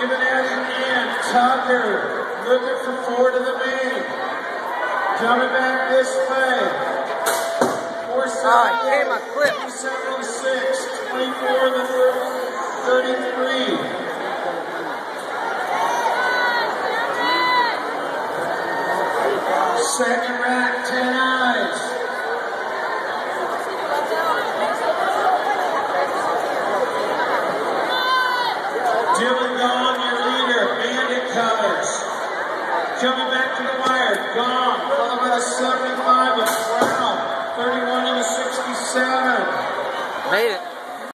Jimenez and Tucker looking for four to the main. Coming back this way. 478, ah, oh, came a clip. 276, 24 to 33. Second rack, 10 eyes. Dylan Jumping back to the wire. Gone. Followed by the 75 of Brown. 31 of the 67. Made it.